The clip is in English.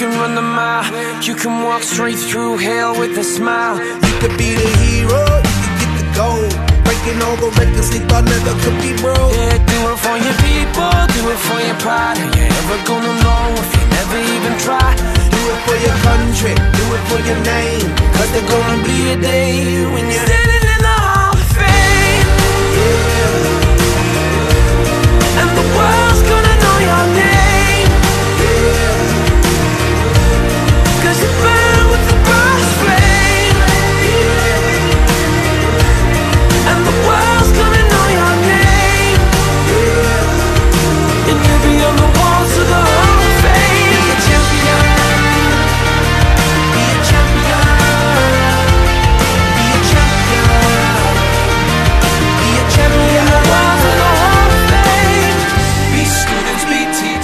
Can run the mile. You can walk straight through hell with a smile. You could be the hero, you could get the gold. Breaking all the records they thought never could be broke. Yeah, do it for your people, do it for your pride. Are you ever gonna know if you never even try? Do it for your country, do it for your name. Cause there's gonna be a day